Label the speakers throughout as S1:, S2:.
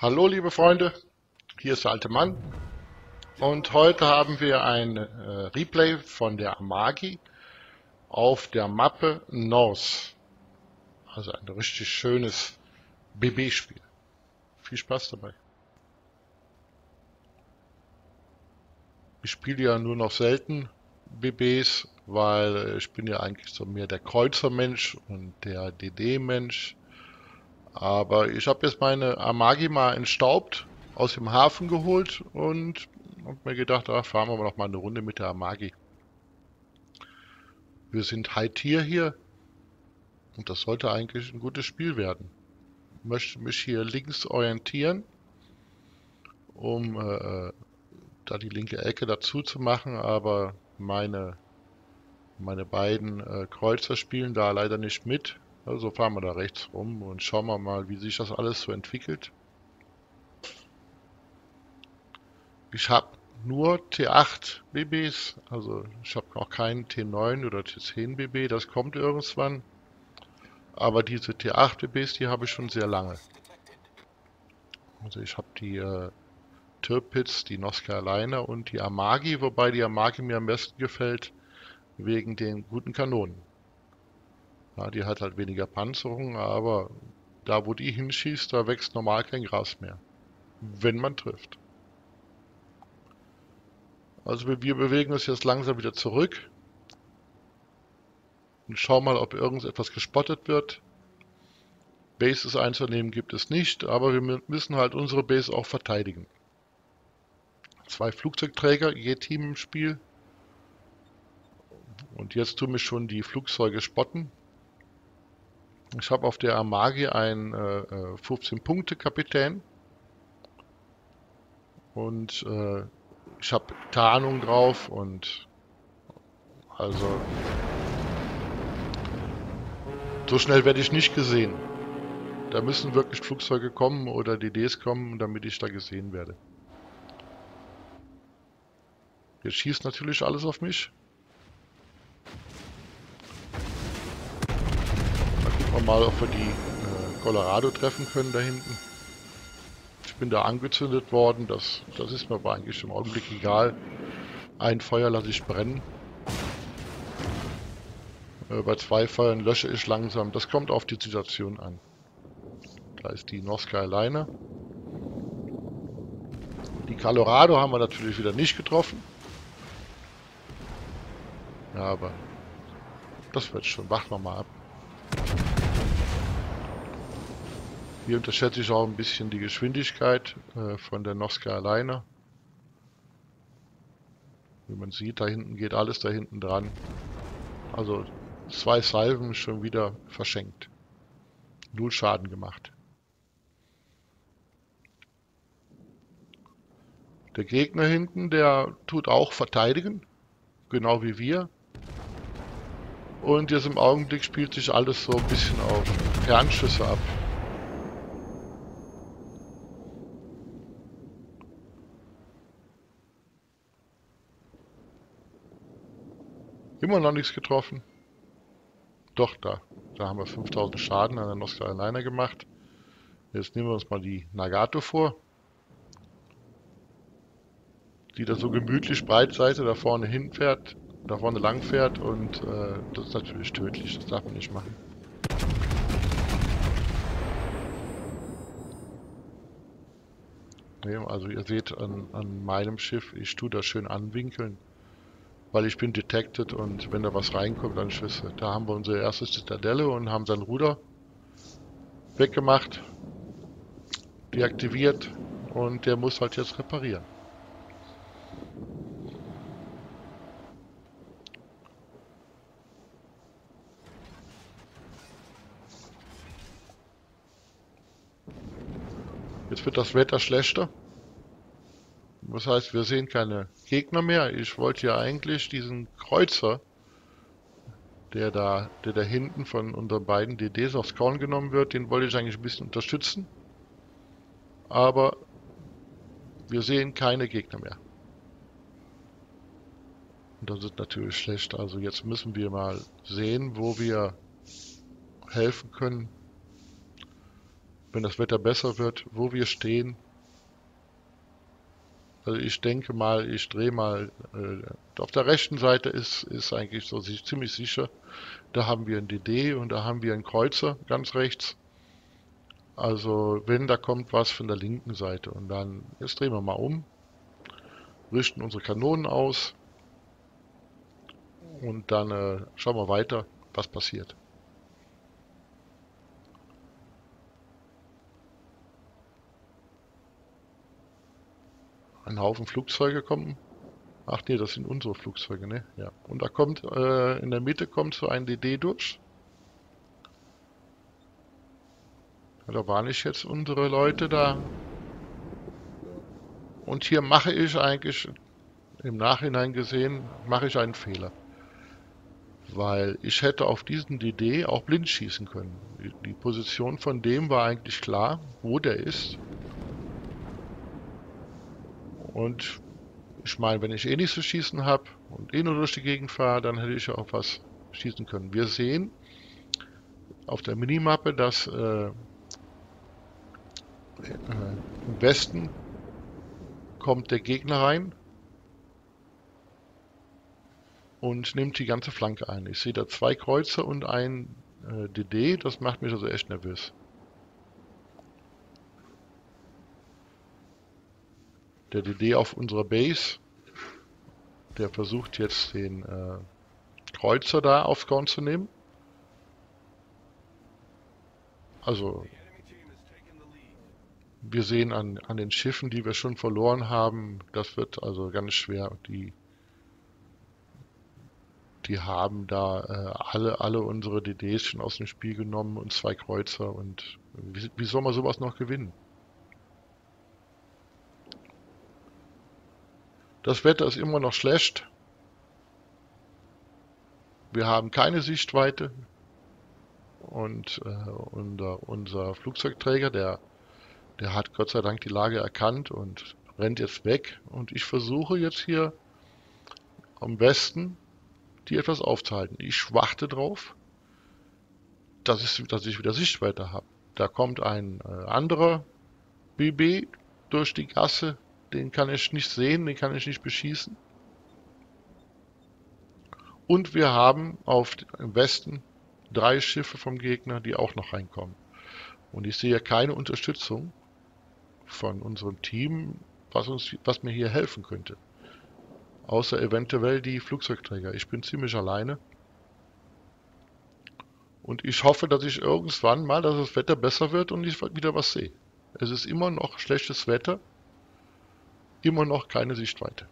S1: Hallo liebe Freunde, hier ist der alte Mann und heute haben wir ein äh, Replay von der Amagi auf der Mappe North. Also ein richtig schönes BB-Spiel. Viel Spaß dabei. Ich spiele ja nur noch selten BBs, weil ich bin ja eigentlich so mehr der Kreuzermensch und der DD-Mensch. Aber ich habe jetzt meine Amagi mal entstaubt, aus dem Hafen geholt und habe mir gedacht, ach, fahren wir noch mal eine Runde mit der Amagi. Wir sind High Tier hier und das sollte eigentlich ein gutes Spiel werden. Ich möchte mich hier links orientieren, um äh, da die linke Ecke dazu zu machen, aber meine, meine beiden äh, Kreuzer spielen da leider nicht mit. Also fahren wir da rechts rum und schauen wir mal, wie sich das alles so entwickelt. Ich habe nur T8 BBs, also ich habe noch keinen T9 oder T10 BB, das kommt irgendwann. Aber diese T8 BBs, die habe ich schon sehr lange. Also ich habe die äh, Tirpitz, die North Carolina und die Amagi, wobei die Amagi mir am besten gefällt wegen den guten Kanonen. Ja, die hat halt weniger Panzerung, aber da wo die hinschießt, da wächst normal kein Gras mehr. Wenn man trifft. Also wir bewegen uns jetzt langsam wieder zurück. Und schauen mal, ob irgendetwas gespottet wird. Bases einzunehmen gibt es nicht, aber wir müssen halt unsere Base auch verteidigen. Zwei Flugzeugträger, je Team im Spiel. Und jetzt tun mich schon die Flugzeuge spotten. Ich habe auf der Amagi einen äh, 15-Punkte-Kapitän. Äh, und äh, ich habe Tarnung drauf und also so schnell werde ich nicht gesehen. Da müssen wirklich Flugzeuge kommen oder DDs kommen, damit ich da gesehen werde. Jetzt schießt natürlich alles auf mich. Wir mal, ob wir die äh, Colorado treffen können da hinten. Ich bin da angezündet worden, das, das ist mir aber eigentlich im Augenblick egal. Ein Feuer lasse ich brennen. Äh, bei zwei Feuern lösche ich langsam. Das kommt auf die Situation an. Da ist die North Carolina. Die Colorado haben wir natürlich wieder nicht getroffen. Ja, aber das wird schon. Warten wir mal ab. Hier unterschätze ich auch ein bisschen die Geschwindigkeit äh, von der Noska alleine. Wie man sieht, da hinten geht alles da hinten dran. Also zwei Salven schon wieder verschenkt. Null Schaden gemacht. Der Gegner hinten, der tut auch verteidigen. Genau wie wir. Und jetzt im Augenblick spielt sich alles so ein bisschen auf Fernschüsse ab. Immer noch nichts getroffen. Doch, da. Da haben wir 5000 Schaden an der North Carolina gemacht. Jetzt nehmen wir uns mal die Nagato vor. Die da so gemütlich Breitseite da vorne hinfährt, da vorne lang fährt und äh, das ist natürlich tödlich, das darf man nicht machen. also ihr seht an, an meinem Schiff, ich tue das schön anwinkeln weil ich bin detected und wenn da was reinkommt, dann Schüsse. Da haben wir unsere erste Zitadelle und haben sein Ruder weggemacht, deaktiviert und der muss halt jetzt reparieren. Jetzt wird das Wetter schlechter. Das heißt, wir sehen keine Gegner mehr. Ich wollte ja eigentlich diesen Kreuzer, der da, der da hinten von unseren beiden DDs aufs Korn genommen wird, den wollte ich eigentlich ein bisschen unterstützen. Aber wir sehen keine Gegner mehr. Und das ist natürlich schlecht. Also jetzt müssen wir mal sehen, wo wir helfen können. wenn das Wetter besser wird, wo wir stehen. Also ich denke mal, ich drehe mal, äh, auf der rechten Seite ist, ist eigentlich so ziemlich sicher. Da haben wir ein DD und da haben wir einen Kreuzer ganz rechts. Also wenn da kommt was von der linken Seite und dann, jetzt drehen wir mal um, richten unsere Kanonen aus und dann äh, schauen wir weiter, was passiert. Ein Haufen Flugzeuge kommen. Ach nee, das sind unsere Flugzeuge, ne? Ja. Und da kommt, äh, in der Mitte kommt so ein DD durch. Da waren ich jetzt unsere Leute da. Und hier mache ich eigentlich, im Nachhinein gesehen, mache ich einen Fehler. Weil ich hätte auf diesen DD auch blind schießen können. Die Position von dem war eigentlich klar, wo der ist. Und ich meine, wenn ich eh nichts zu schießen habe und eh nur durch die Gegend fahre, dann hätte ich ja auch was schießen können. Wir sehen auf der Minimappe, dass äh, äh, Im Westen kommt der Gegner rein und nimmt die ganze Flanke ein. Ich sehe da zwei Kreuzer und ein äh, DD, das macht mich also echt nervös. Der DD auf unserer Base, der versucht jetzt den äh, Kreuzer da aufs Korn zu nehmen. Also wir sehen an, an den Schiffen, die wir schon verloren haben, das wird also ganz schwer. Die, die haben da äh, alle, alle unsere DDs schon aus dem Spiel genommen und zwei Kreuzer. Und wie, wie soll man sowas noch gewinnen? Das Wetter ist immer noch schlecht. Wir haben keine Sichtweite. Und äh, unser, unser Flugzeugträger, der der hat Gott sei Dank die Lage erkannt und rennt jetzt weg. Und ich versuche jetzt hier am Westen die etwas aufzuhalten. Ich warte drauf, dass ich, dass ich wieder Sichtweite habe. Da kommt ein äh, anderer BB durch die Gasse. Den kann ich nicht sehen, den kann ich nicht beschießen. Und wir haben auf im Westen drei Schiffe vom Gegner, die auch noch reinkommen. Und ich sehe keine Unterstützung von unserem Team, was, uns, was mir hier helfen könnte. Außer eventuell die Flugzeugträger. Ich bin ziemlich alleine. Und ich hoffe, dass ich irgendwann mal, dass das Wetter besser wird und ich wieder was sehe. Es ist immer noch schlechtes Wetter. Immer noch keine Sichtweite.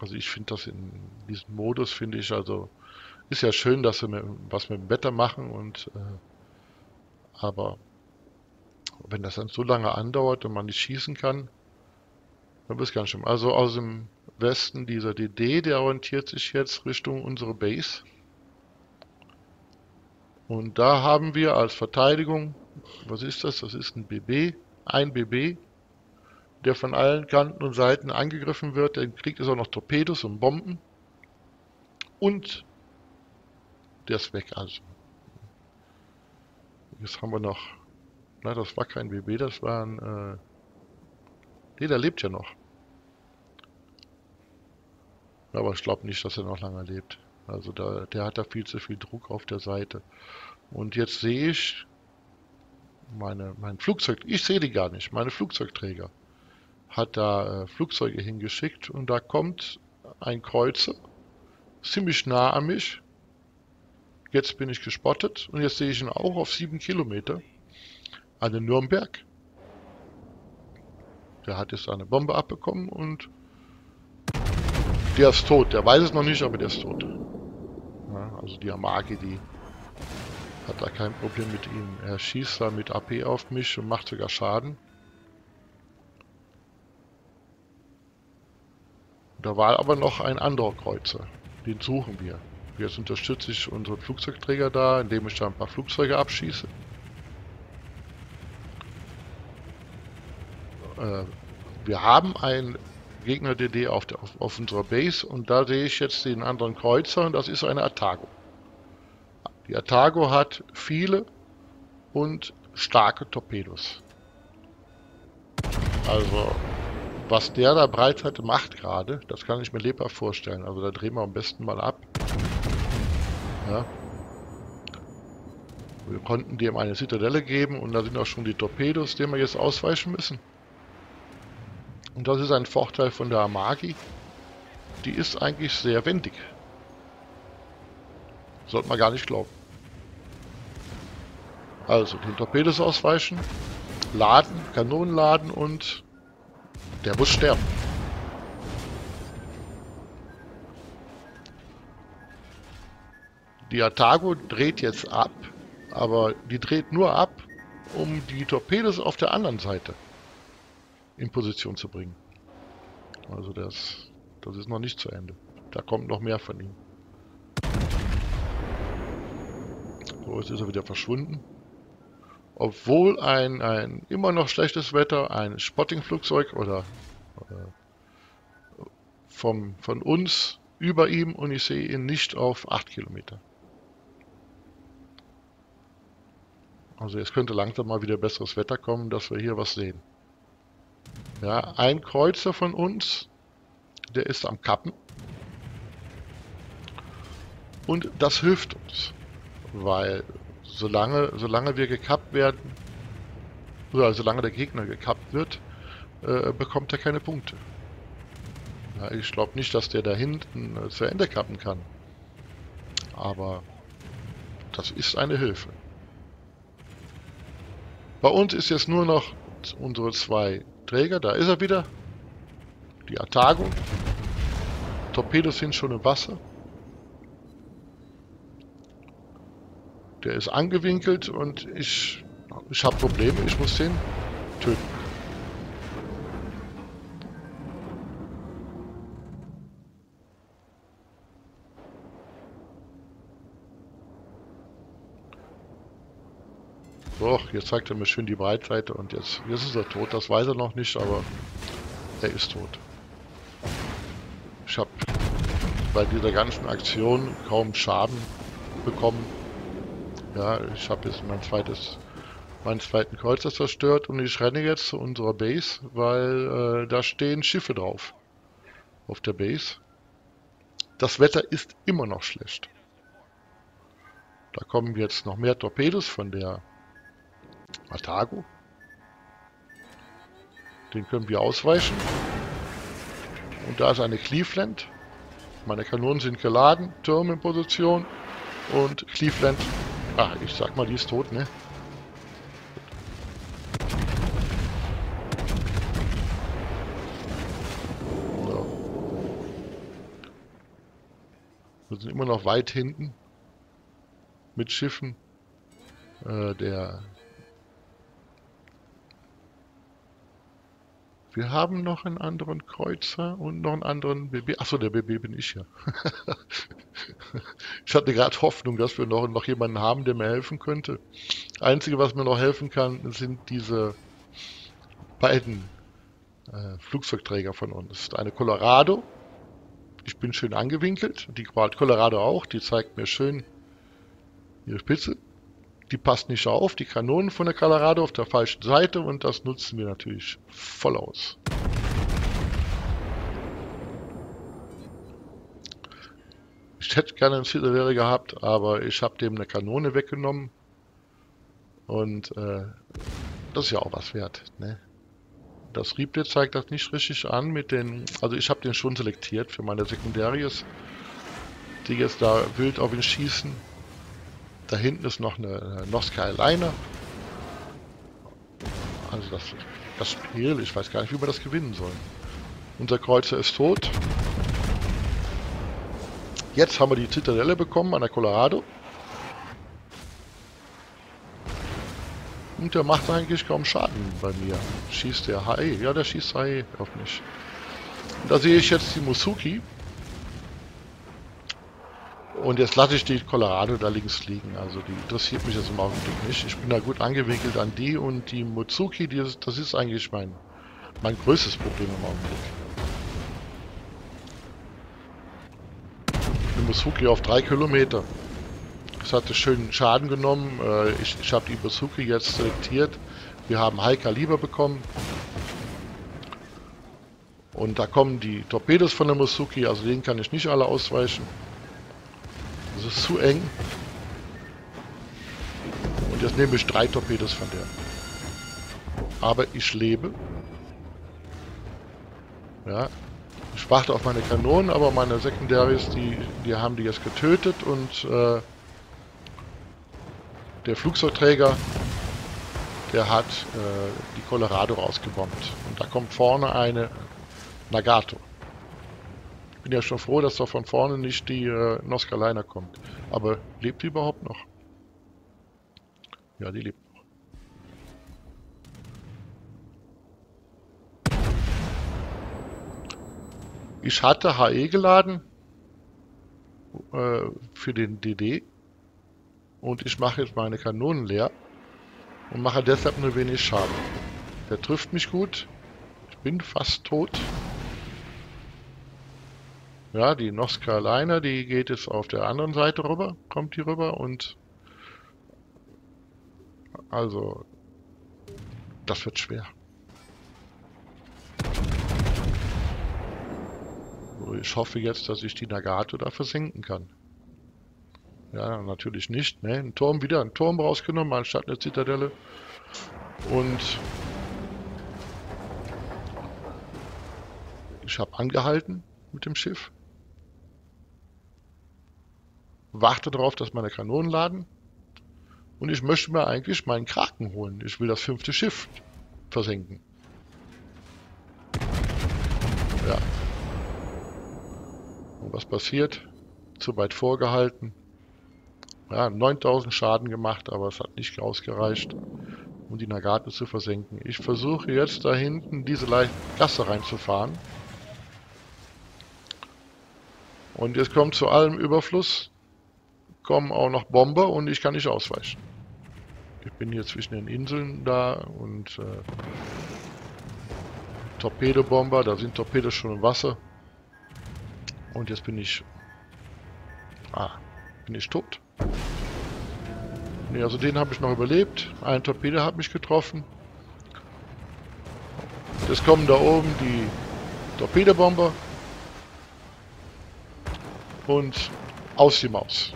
S1: Also ich finde das in diesem Modus, finde ich also, ist ja schön, dass wir was mit dem Wetter machen und äh, aber wenn das dann so lange andauert und man nicht schießen kann, dann es ganz schlimm. Also aus dem Westen dieser DD, der orientiert sich jetzt Richtung unsere Base. Und da haben wir als Verteidigung, was ist das? Das ist ein BB, ein BB, der von allen Kanten und Seiten angegriffen wird. Der kriegt es auch noch Torpedos und Bomben. Und der ist weg also. Jetzt haben wir noch na, das war kein BB, das war ein... Äh nee, der lebt ja noch. Aber ich glaube nicht, dass er noch lange lebt. Also da, der hat da viel zu viel Druck auf der Seite. Und jetzt sehe ich meine, mein Flugzeug, ich sehe die gar nicht, meine Flugzeugträger hat da äh, Flugzeuge hingeschickt und da kommt ein Kreuzer ziemlich nah an mich. Jetzt bin ich gespottet und jetzt sehe ich ihn auch auf sieben Kilometer an den Nürnberg. Der hat jetzt eine Bombe abbekommen und der ist tot. Der weiß es noch nicht, aber der ist tot. Ja, also die Amagi, die hat da kein Problem mit ihm. Er schießt da mit AP auf mich und macht sogar Schaden. Da war aber noch ein anderer Kreuzer. Den suchen wir. Jetzt unterstütze ich unseren Flugzeugträger da, indem ich da ein paar Flugzeuge abschieße. äh, wir haben ein Gegner-DD auf, auf, auf, unserer Base und da sehe ich jetzt den anderen Kreuzer und das ist eine Atago. Die Atago hat viele und starke Torpedos. Also, was der da Breitseite macht gerade, das kann ich mir lebhaft vorstellen. Also da drehen wir am besten mal ab. Ja. Wir konnten dem eine Zitadelle geben und da sind auch schon die Torpedos, denen wir jetzt ausweichen müssen. Und das ist ein Vorteil von der Amagi. Die ist eigentlich sehr wendig. Sollte man gar nicht glauben. Also, den Torpedos ausweichen, laden, Kanonen laden und der muss sterben. Die Atago dreht jetzt ab, aber die dreht nur ab, um die Torpedos auf der anderen Seite in Position zu bringen. Also das, das ist noch nicht zu Ende. Da kommt noch mehr von ihm. So, jetzt ist er wieder verschwunden. Obwohl ein, ein immer noch schlechtes Wetter, ein Spotting-Flugzeug oder äh, vom, von uns über ihm und ich sehe ihn nicht auf 8 Kilometer. Also jetzt könnte langsam mal wieder besseres Wetter kommen, dass wir hier was sehen. Ja, ein Kreuzer von uns, der ist am Kappen. Und das hilft uns, weil solange, solange wir gekappt werden, oder solange der Gegner gekappt wird, äh, bekommt er keine Punkte. Ja, ich glaube nicht, dass der da hinten äh, zu Ende kappen kann. Aber das ist eine Hilfe. Bei uns ist jetzt nur noch unsere zwei Träger. Da ist er wieder. Die Atago. Torpedos sind schon im Wasser. Der ist angewinkelt und ich, ich habe Probleme. Ich muss den töten. So, jetzt zeigt er mir schön die Breitseite und jetzt, jetzt ist er tot. Das weiß er noch nicht, aber er ist tot. Ich habe bei dieser ganzen Aktion kaum Schaden bekommen. Ja, ich habe jetzt mein zweites, meinen zweiten Kreuzer zerstört und ich renne jetzt zu unserer Base, weil äh, da stehen Schiffe drauf. Auf der Base. Das Wetter ist immer noch schlecht. Da kommen jetzt noch mehr Torpedos von der Matago. Den können wir ausweichen. Und da ist eine Cleveland. Meine Kanonen sind geladen, Turm in Position. Und Cleveland, ach, ich sag mal, die ist tot, ne? So. Wir sind immer noch weit hinten mit Schiffen. Äh, der Wir haben noch einen anderen Kreuzer und noch einen anderen BB. Achso, der BB bin ich ja. ich hatte gerade Hoffnung, dass wir noch, noch jemanden haben, der mir helfen könnte. Einzige, was mir noch helfen kann, sind diese beiden äh, Flugzeugträger von uns. Eine Colorado. Ich bin schön angewinkelt. Die Colorado auch. Die zeigt mir schön ihre Spitze die passt nicht auf, die Kanonen von der Colorado auf der falschen Seite und das nutzen wir natürlich voll aus. Ich hätte gerne einen Citadel gehabt, aber ich habe dem eine Kanone weggenommen und äh, das ist ja auch was wert. Ne? Das Replay zeigt das nicht richtig an mit den, also ich habe den schon selektiert für meine Sekundaries, die jetzt da wild auf ihn schießen. Da hinten ist noch eine North Carolina. Also das, das Spiel, ich weiß gar nicht, wie wir das gewinnen sollen. Unser Kreuzer ist tot. Jetzt haben wir die Zitadelle bekommen an der Colorado. Und der macht eigentlich kaum Schaden bei mir. Schießt der HE? Ja, der schießt HE auf mich. Und da sehe ich jetzt die Musuki. Und jetzt lasse ich die Colorado da links liegen. Also die interessiert mich jetzt im Augenblick nicht. Ich bin da gut angewickelt an die und die Mutsuki, die ist, das ist eigentlich mein, mein größtes Problem im Augenblick. Die Mutsuki auf drei Kilometer. Jetzt hat es schön Schaden genommen. Äh, ich ich habe die Bazooka jetzt selektiert. Wir haben High Kaliber bekommen. Und da kommen die Torpedos von der Musuki, also denen kann ich nicht alle ausweichen. Das ist zu eng. Und jetzt nehme ich drei Torpedos von der. Aber ich lebe. Ja. Ich warte auf meine Kanonen, aber meine Secondaries, die, die haben die jetzt getötet und äh, der Flugzeugträger, der hat äh, die Colorado rausgebombt. Und da kommt vorne eine Nagato. Bin ja schon froh, dass da von vorne nicht die äh, Carolina kommt. Aber lebt die überhaupt noch? Ja, die lebt noch. Ich hatte HE geladen äh, für den DD und ich mache jetzt meine Kanonen leer und mache deshalb nur wenig Schaden. Der trifft mich gut. Ich bin fast tot. Ja, die North Carolina, die geht jetzt auf der anderen Seite rüber, kommt die rüber und also das wird schwer. Ich hoffe jetzt, dass ich die Nagato da versenken kann. Ja, natürlich nicht. Ne? Ein Turm wieder, ein Turm rausgenommen, anstatt eine Zitadelle. Und ich habe angehalten mit dem Schiff warte darauf, dass meine Kanonen laden. Und ich möchte mir eigentlich meinen Kraken holen. Ich will das fünfte Schiff versenken. Ja. Und was passiert? Zu weit vorgehalten. Ja, 9000 Schaden gemacht, aber es hat nicht ausgereicht, um die Nagate zu versenken. Ich versuche jetzt da hinten diese Gasse reinzufahren. Und jetzt kommt zu allem Überfluss kommen auch noch Bomber und ich kann nicht ausweichen. Ich bin hier zwischen den Inseln da und äh, Torpedobomber, da sind Torpedos schon im Wasser. Und jetzt bin ich... Ah, bin ich tot. Ne, also den habe ich noch überlebt. Ein Torpedo hat mich getroffen. Jetzt kommen da oben die Torpedobomber. Und aus die Maus.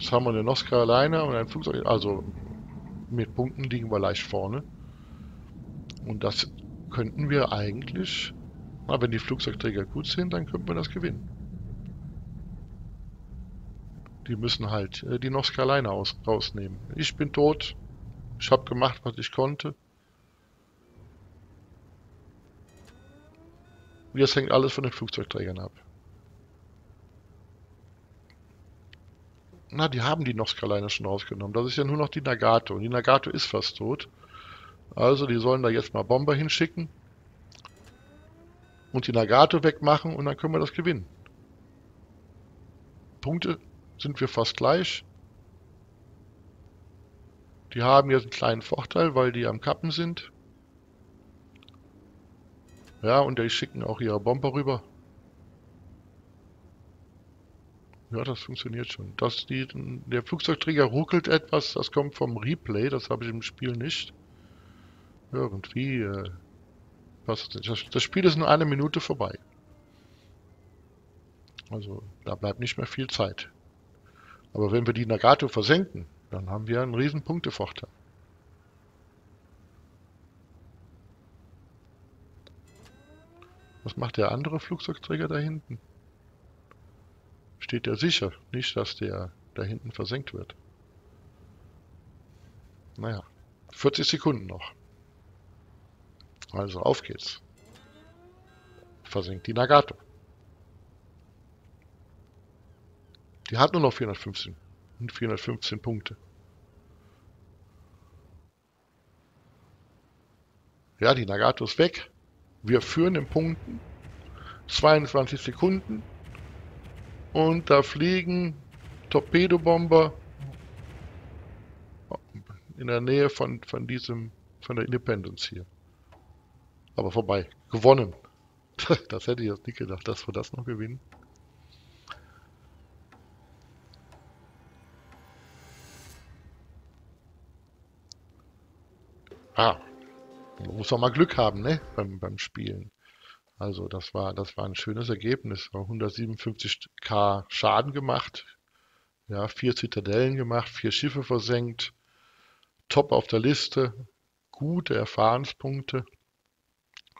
S1: Jetzt haben wir eine North Carolina und ein Flugzeug. Also mit Punkten liegen wir leicht vorne. Und das könnten wir eigentlich, na, wenn die Flugzeugträger gut sind, dann könnten wir das gewinnen. Die müssen halt äh, die North Carolina aus, rausnehmen. Ich bin tot. Ich habe gemacht, was ich konnte. Und jetzt hängt alles von den Flugzeugträgern ab. Na, die haben die Carolina schon rausgenommen. Das ist ja nur noch die Nagato. Und die Nagato ist fast tot. Also, die sollen da jetzt mal Bomber hinschicken. Und die Nagato wegmachen und dann können wir das gewinnen. Punkte sind wir fast gleich. Die haben jetzt einen kleinen Vorteil, weil die am Kappen sind. Ja, und die schicken auch ihre Bomber rüber. Ja, das funktioniert schon. Das, die, der Flugzeugträger ruckelt etwas, das kommt vom Replay, das habe ich im Spiel nicht. Irgendwie, äh, was, das, das Spiel ist in einer Minute vorbei. Also, da bleibt nicht mehr viel Zeit. Aber wenn wir die Nagato versenken, dann haben wir einen riesen Punktevorteil. Was macht der andere Flugzeugträger da hinten? Steht er sicher. Nicht, dass der da hinten versenkt wird. Naja, 40 Sekunden noch. Also auf geht's. Versenkt die Nagato. Die hat nur noch 415. 415 Punkte. Ja, die Nagato ist weg. Wir führen in Punkten. 22 Sekunden. Und da fliegen Torpedobomber in der Nähe von, von diesem, von der Independence hier. Aber vorbei. Gewonnen. Das hätte ich jetzt nicht gedacht, dass wir das noch gewinnen. Ah, man muss auch mal Glück haben, ne? Beim, beim Spielen. Also das war, das war ein schönes Ergebnis. 157k Schaden gemacht, ja, vier Zitadellen gemacht, vier Schiffe versenkt, top auf der Liste, gute Erfahrungspunkte,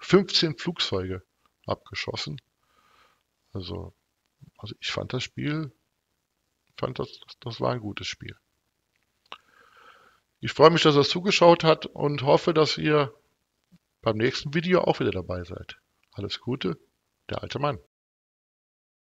S1: 15 Flugzeuge abgeschossen. Also, also ich fand das Spiel, fand das, das war ein gutes Spiel. Ich freue mich, dass ihr zugeschaut habt und hoffe, dass ihr beim nächsten Video auch wieder dabei seid. Alles Gute, der alte Mann.